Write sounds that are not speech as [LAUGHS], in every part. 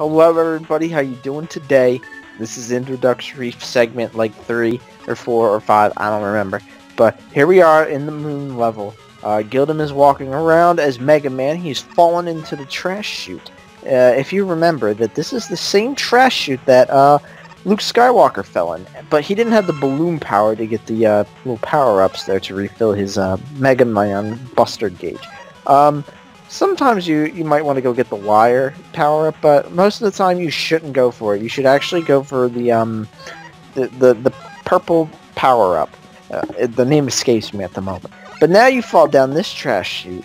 Hello, everybody. How you doing today? This is introductory segment like three or four or five. I don't remember. But here we are in the moon level. Uh, Gildem is walking around as Mega Man. He's fallen into the trash chute. Uh, if you remember that this is the same trash chute that uh, Luke Skywalker fell in, but he didn't have the balloon power to get the uh, little power-ups there to refill his uh, Mega Man Buster gauge. Um, sometimes you, you might want to go get the wire power-up, but most of the time you shouldn't go for it. You should actually go for the um, the, the, the purple power-up. Uh, the name escapes me at the moment. But now you fall down this trash chute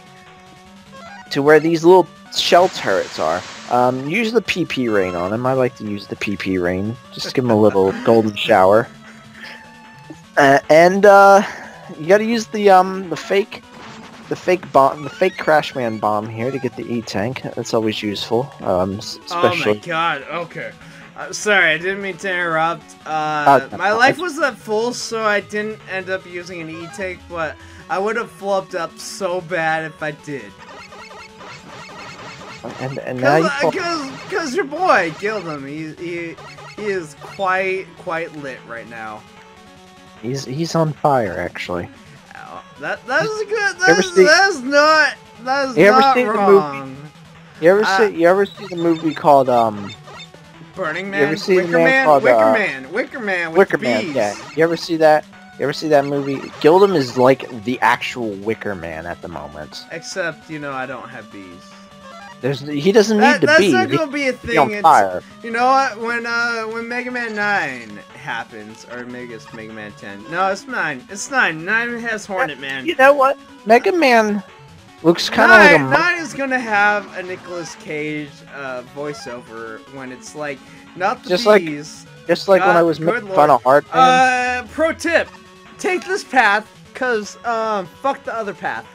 to where these little shell turrets are. Um, use the PP rain on them. I like to use the PP rain. Just give them a little [LAUGHS] golden shower. Uh, and uh, you got to use the um the fake the fake bomb the fake Crashman bomb here to get the E tank. That's always useful. Um, especially. Oh my god. Okay. Uh, sorry, I didn't mean to interrupt. Uh, Uh, my life was at full, so I didn't end up using an E tank, but I would have flubbed up so bad if I did. And and now you Cause, cause, cause your boy killed him. He, he, he is quite, quite lit right now. he's he's on fire actually. That, that is good. That's, see- that's not, that's You ever not seen the wrong. You ever Uh, see you ever see the movie called um Burning Man? You ever Man, seen the Wicker man Man, called, Wicker uh, Man, Wicker Man with Wicker Man? bees. Yeah. You ever see that? You ever see that movie? Gildem is like the actual Wicker Man at the moment. Except, you know, I don't have bees. There's he doesn't That, need to that's be. not gonna be a be thing. It's, fire. you know what? When uh when Mega Man Nine happens, or maybe it's Mega Man Ten. No, it's nine. It's nine. Nine has Hornet Man. You know what? Mega Man looks kind of like a Nine is gonna have a Nicolas Cage uh, voiceover when it's like not the Just like- just like when I was making fun of Hardman. Uh, pro tip: take this path, cause um, fuck the other path.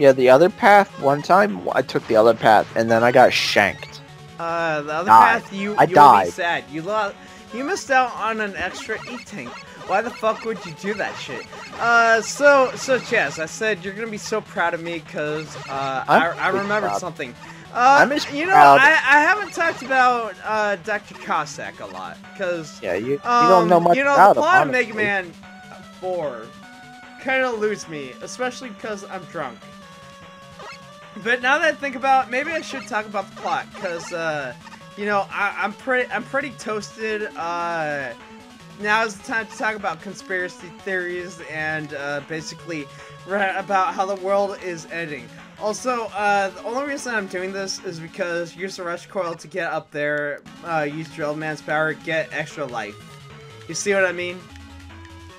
Yeah, the other path. One time I took the other path and then I got shanked. Uh, the other Died. path, you I you'll be sad. You lost. You missed out on an extra E tank. Why the fuck would you do that shit? Uh, so so Chaz, I said you're gonna be so proud of me because uh, I, I remembered proud. something. Uh, you know, proud- I, I haven't talked about uh, Dr. Cossack a lot because Yeah, you, um, you don't know much you know, about the him. plot of Mega. Man 4 kind of eludes me, especially because I'm drunk. But now that I think about, maybe I should talk about the plot, because uh, you know I, I'm pretty I'm pretty toasted. Uh, now is the time to talk about conspiracy theories and uh, basically about how the world is ending. Also, uh, the only reason I'm doing this is because use the rush coil to get up there, uh, use Drill Man's power, get extra life. You see what I mean?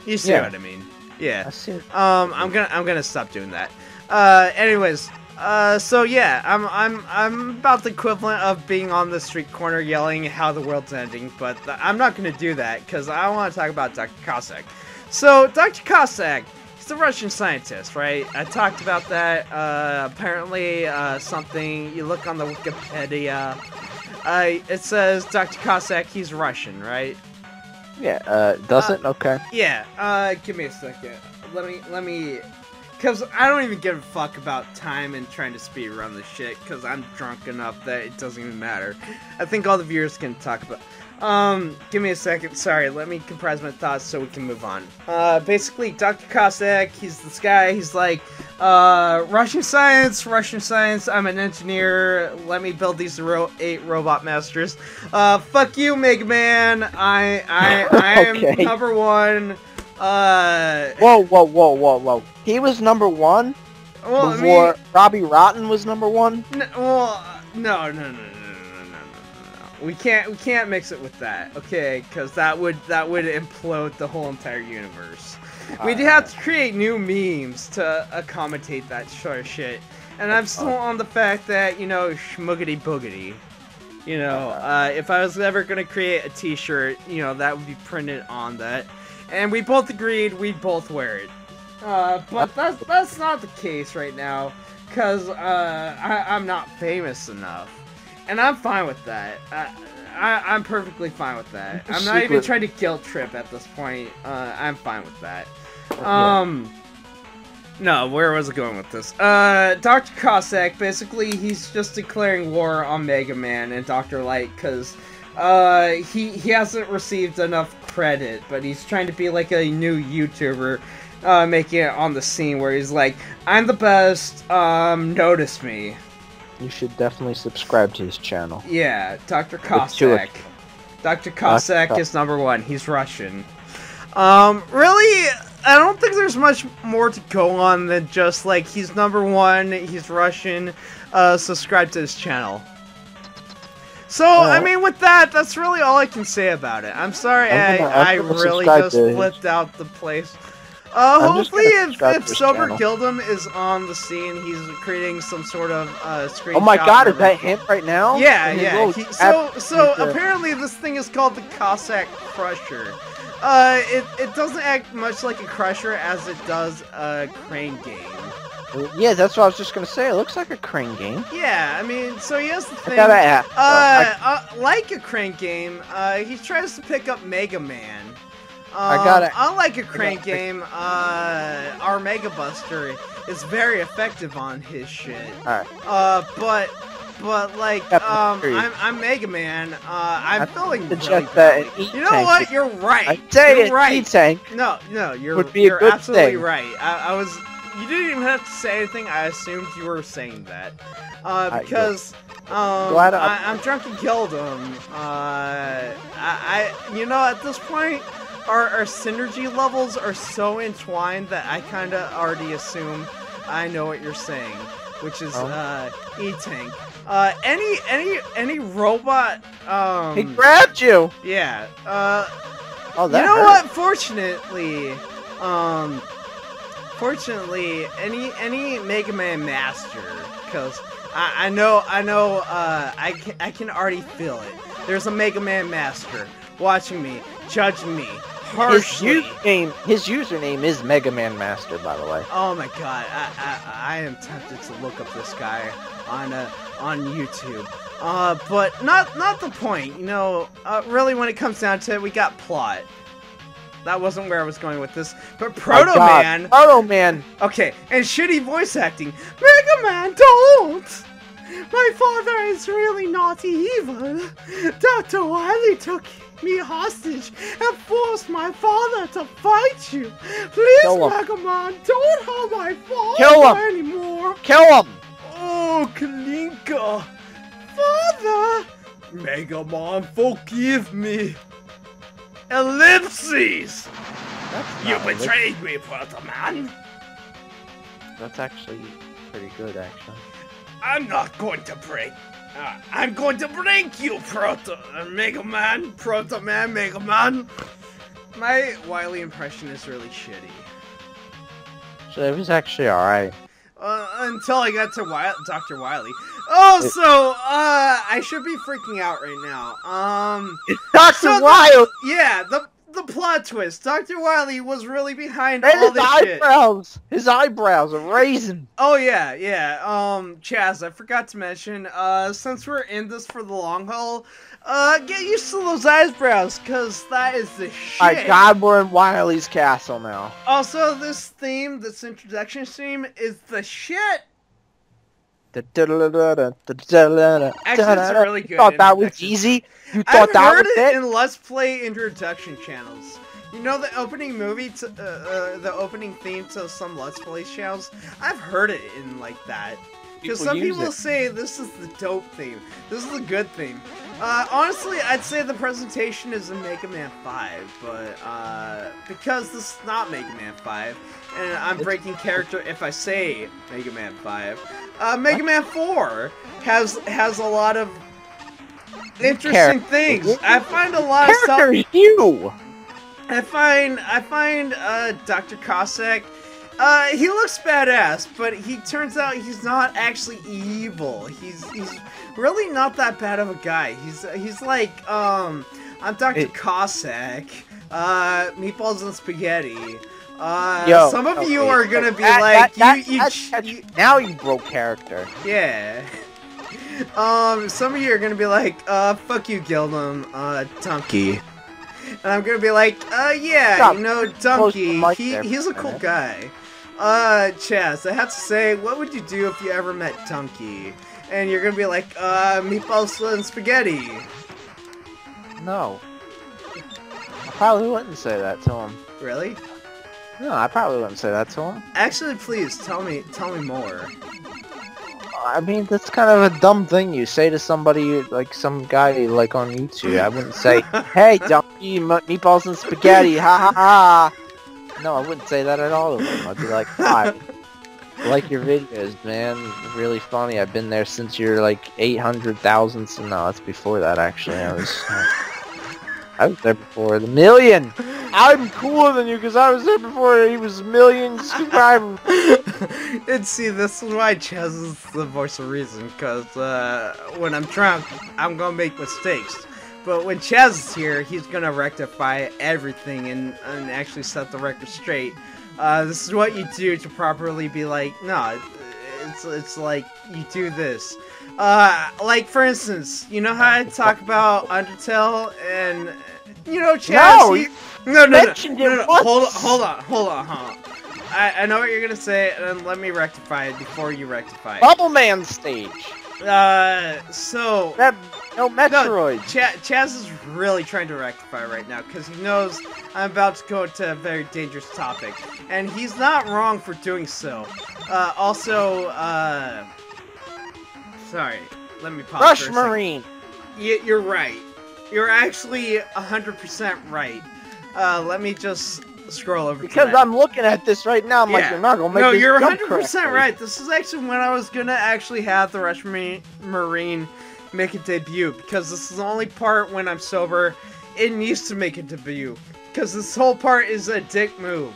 You see Yeah. what I mean? Yeah. I see. Um, I'm gonna I'm gonna stop doing that. Uh, anyways, uh, so yeah, I'm I'm I'm about the equivalent of being on the street corner yelling how the world's ending, but th- I'm not gonna do that because I want to talk about Dr. Cossack. So Dr. Cossack, he's a Russian scientist, right? I talked about that. Uh, apparently, uh, something you look on the Wikipedia. Uh, it says Dr. Cossack, he's Russian, right? Yeah, uh, does it? Okay. Yeah, uh, give me a second. Let me, let me, cause I don't even give a fuck about time and trying to speed run this shit, cause I'm drunk enough that it doesn't even matter. I think all the viewers can talk about. Um, give me a second. Sorry, let me comprise my thoughts so we can move on. Uh, basically, Dr. Cossack, he's this guy. He's like, uh, Russian science, Russian science. I'm an engineer. Let me build these ro- eight robot masters. Uh, fuck you, Mega Man. I, I, I am [LAUGHS] Okay. number one. Uh, Whoa, whoa, whoa, whoa, whoa. He was number one well, I before mean, Robbie Rotten was number one. N- well, no, no, no, no, no, no, no, no, no, no. We can't, we can't mix it with that, okay? Because that would, that would implode the whole entire universe. We'd have to create new memes to accommodate that sort of shit. And I'm still on the fact that you know, schmuggity boogity. You know, uh, if I was ever gonna create a T-shirt, you know, that would be printed on that. And we both agreed we'd both wear it. Uh, but that's that's not the case right now, cause uh, I, I'm not famous enough, and I'm fine with that. I, I, I'm perfectly fine with that. I'm not even trying to guilt trip at this point. Uh, I'm fine with that. Um, No, where was I going with this? Uh, Dr. Cossack, basically, he's just declaring war on Mega Man and Dr. Light, because, uh, he, he hasn't received enough credit, but he's trying to be like a new YouTuber, uh, making it on the scene where he's like, I'm the best, um, notice me. You should definitely subscribe to his channel. Yeah, Dr. Cossack. Dr. Cossack Cos- is number one. He's Russian. Um, really, I don't think there's much more to go on than just like he's number one, he's Russian. Uh, subscribe to his channel. So I mean, with that, that's really all I can say about it. I'm sorry, I'm I, gonna- I I'm gonna really just flipped out the place. Uh, hopefully, if, if Sober channel. Is on the scene, he's creating some sort of uh, screenshot. Oh my god, is that him right now? Yeah, yeah. He, so, so apparently this thing is called the Cossack Crusher. Uh, it, it doesn't act much like a crusher as it does a crane game. Yeah, that's what I was just gonna say. It looks like a crane game. Yeah, I mean, so here's the I thing. gotta ask. Uh, I- uh, like a crank game, uh, he tries to pick up Mega Man. Um, I gotta- Unlike a crank gotta- game, uh, our Mega Buster is very effective on his shit. Alright. Uh, but, but like, um. I'm, I'm Mega Man. Uh, I'm I feeling really that. E You know tank what? You're right. I You're it, right. E-Tank. No, no, you're would be a you're good absolutely thing. right. I, I was. You didn't even have to say anything. I assumed you were saying that, uh, because um, Glad I, I'm drunk and killed him. Uh, I, I, you know, at this point, our our synergy levels are so entwined that I kind of already assume I know what you're saying, which is Oh. uh, E-Tank. Uh, any any any robot. Um, He grabbed you. yeah. Uh, Oh, that you know hurt. what? Fortunately, um, fortunately, any any Mega Man Master, because I, I know I know uh, I can, I can already feel it. There's a Mega Man Master watching me, judging me harshly. His username, his username is Mega Man Master, by the way. Oh my god, I, I I am tempted to look up this guy on uh, on YouTube. Uh, but not not the point. You know, uh, really, when it comes down to it, we got plot. That wasn't where I was going with this. But Proto God, Man. Proto Man. Okay, and shitty voice acting. Mega Man, don't! My father is really not evil. Dr. Wily took me hostage and forced my father to fight you. Please, Kill him. Mega Man, don't harm my father Kill him. anymore. Kill him. Oh, Kalinka! Father! Mega Man, forgive me! Ellipses! You betrayed me, Proto Man! That's actually pretty good, actually. I'm not going to break. Uh, I'm going to break you, Proto uh, Mega Man, Proto Man, Mega Man. My Wily impression is really shitty. So it was actually alright. Uh, until I got to Wi- Dr. Wily. Oh, so uh, I should be freaking out right now. Um, [LAUGHS] Dr. So the- yeah, the the plot twist. Dr. Wily was really behind And all his this shit. eyebrows! His eyebrows are raising! Oh yeah, yeah. Um, Chaz, I forgot to mention. Uh, since we're in this for the long haul, uh, get used to those eyebrows, cause that is the shit. My god, we're in Wily's castle now. Also, this theme, this introduction theme, is the shit. Actually, Actually, it's a really good You thought that was introduction. easy? You I've thought that heard was it it? in Let's Play introduction channels. You know the opening movie, to, uh, uh, the opening theme to some Let's Play channels. I've heard it in like that. Because People some use people it. say this is the dope theme. This is a good theme. Uh, honestly, I'd say the presentation is in Mega Man 5, but uh, because this is not Mega Man 5, and I'm breaking character if I say Mega Man 5, uh, Mega Man 4 has has a lot of interesting Character. things. I find a lot of stuff. Character you! I find I find uh, Dr. Cossack. Uh, he looks badass, but he turns out he's not actually evil. He's he's really not that bad of a guy. He's he's like um, I'm Dr. It- Cossack. Uh, meatballs and spaghetti. Uh, Yo, some of okay, you are gonna be that- like that- you, you, that- that- you Now you broke character. yeah. [LAUGHS] Um, some of you are gonna be like, uh, fuck you, Gildem, uh, Donkey. [LAUGHS] And I'm gonna be like, uh, yeah, Stop. you know, Donkey, he, there he's a cool minute. guy. Uh, Chaz, I have to say, what would you do if you ever met Donkey? And you're gonna be like, uh, meatballs and spaghetti. No. I probably wouldn't say that to him. Really? No, I probably wouldn't say that to him. Actually, please tell me, tell me more. I mean, that's kind of a dumb thing you say to somebody, like some guy like on YouTube. I wouldn't say, [LAUGHS] "Hey, donkey, m- meatballs and spaghetti, ha ha ha." No, I wouldn't say that at all to him. I'd be like, "Hi, I [LAUGHS] like your videos, man. Really funny. I've been there since you're like 800,000. So no, that's before that actually. I was, uh, I was there before the million. I'm cooler than you because I was there before he was a million subscribers. [LAUGHS] and see, this is why Chaz is the voice of reason, because uh, when I'm drunk, I'm gonna make mistakes. But when Chaz is here, he's gonna rectify everything and, and actually set the record straight. Uh, this is what you do to properly be like, no, it's, it's like, you do this. Uh, like, for instance, you know how I talk about Undertale and, you know, Chaz, No, he- no, no, no, mentioned no, it no, hold on, hold on, hold on, hold on. I, I know what you're gonna say, and let me rectify it before you rectify it. Bubble Man stage. Uh, so That, no Metroid. Ch- Chaz is really trying to rectify right now because he knows I'm about to go into a very dangerous topic, and he's not wrong for doing so. Uh, also, uh, sorry, let me pause. Rush. Marine. Y- you're right. You're actually 100% right. Uh, let me just scroll over Because. I'm looking at this right now, I'm like, you're not gonna make no, you're jump 100% correctly. right. This is actually when I was gonna actually have the Rush Marine, Marine make a debut because this is the only part when I'm sober it needs to make a debut because this whole part is a dick move.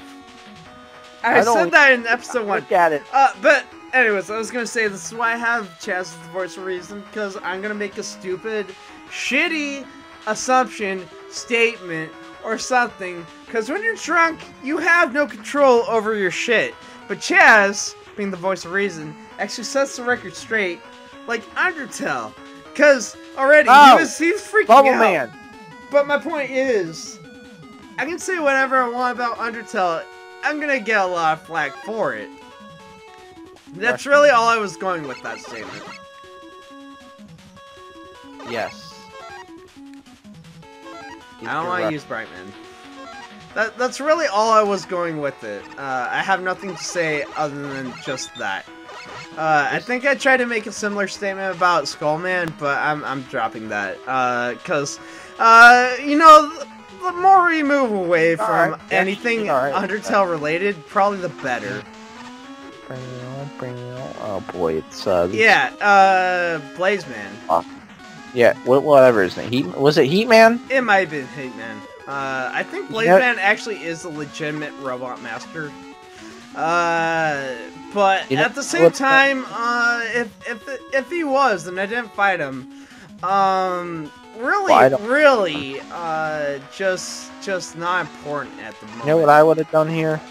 I, I said that in episode one. Look at it. Uh, but anyways, I was gonna say this is why I have Chaz as the voice of reason because I'm gonna make a stupid, shitty assumption, statement, or something. Because when you're drunk, you have no control over your shit. But Chaz, being the voice of reason, actually sets the record straight, like Undertale. Because already Oh, he was he was freaking Bubble out. Man. But my point is, I can say whatever I want about Undertale. I'm gonna get a lot of flack for it. That's really all I was going with that statement. Yes. I don't want to use Brightman. That, that's really all I was going with it. Uh, I have nothing to say other than just that. Uh, I think I tried to make a similar statement about Skullman, but I'm, I'm dropping that. Because, uh, you know, the, the more we move away from yeah, anything alright. Undertale related, probably the better. Oh boy, it's uh. Yeah, uh, Blazeman. Yeah. Whatever his name. Heat. Was it Heat Man? It might have been Hitman. Uh, I think Yeah. Blazeman actually is a legitimate robot master. Uh, but You know at the same time, uh, if if if he was and I didn't fight him, um, really, Well, really, uh, just just not important at the moment. You know what I would have done here?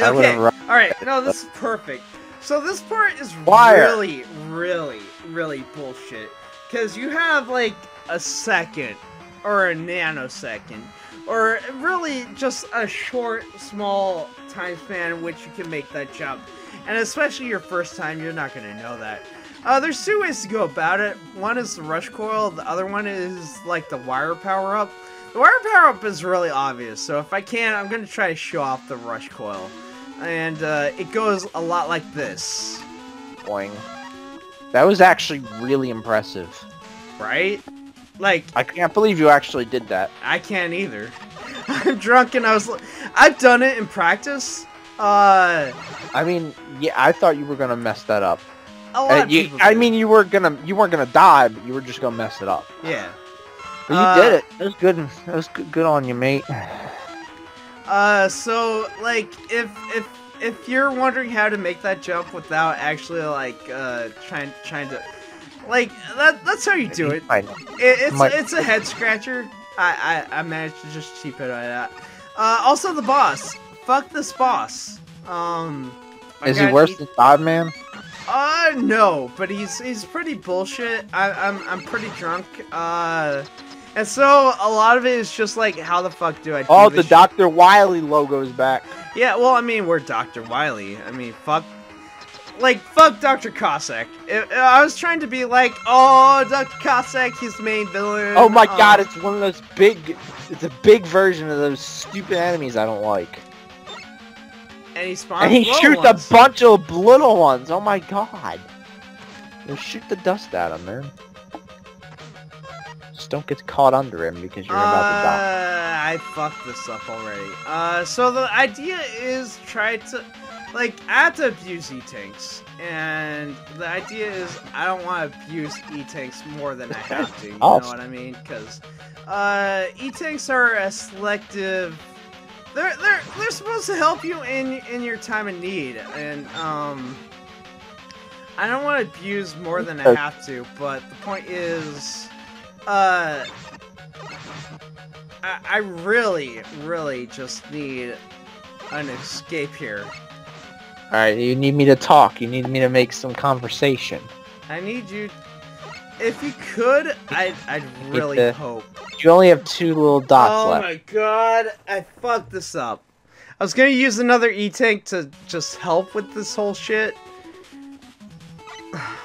Okay, all right, no, this is perfect. So this part is Wire. really, really, really bullshit. Because you have like a second or a nanosecond, or really just a short, small time span in which you can make that jump. And especially your first time, you're not gonna know that. Uh, there's two ways to go about it. One is the rush coil. The other one is like the wire power up. The wire power up is really obvious. So if I can, I'm gonna try to show off the rush coil and uh, it goes a lot like this, Boing. That was actually really impressive. right? Like I can't believe you actually did that. I can't either. [LAUGHS] I'm drunk and I was. I've done it in practice. Uh, I mean, yeah, I thought you were gonna mess that up. a lot Uh, of you. I mean, you were gonna, you weren't gonna die, but you were just gonna mess it up. yeah. But you Uh, did it. That was good. That was good, good on you, mate. [SIGHS] Uh, so like if if if you're wondering how to make that jump without actually like uh trying trying to like that that's how you do it. I know. It, it's Might- it's a head scratcher. I, I I managed to just cheap it that. Uh, also the boss. Fuck this boss. Um, Is he worse than God Man? Uh, no, but he's he's pretty bullshit. I, I'm I'm pretty drunk. Uh, And so a lot of it is just like, how the fuck do I? Do Oh, the shit? Dr. Wily logo's back. Yeah, well, I mean, we're Dr. Wily. I mean, fuck. Like, fuck Dr. Cossack. I, was trying to be like, oh, Dr. Cossack, he's the main villain. Oh my god, um, it's one of those big, it's a big version of those stupid enemies I don't like. And he spawns And he shoots ones. a bunch of little ones. Oh my god. Just shoot the dust at him, man. Don't get caught under him because you're about to die. Uh, I fucked this up already. Uh, so the idea is try to, like, I have to abuse E-Tanks. And the idea is I don't want to abuse E-Tanks more than I have to, you [LAUGHS] know what I mean? Because, uh, E-Tanks are a selective... They're, they're, they're supposed to help you in, in your time of need, and, um... I don't want to abuse more than I have to, but the point is, uh, I, I really, really just need an escape here. Alright, you need me to talk. You need me to make some conversation. I need you. If you could, I'd, I'd really to- hope. You only have two little dots oh left. my god, I fucked this up. I was gonna use another E-Tank to just help with this whole shit. [SIGHS] [SIGHS]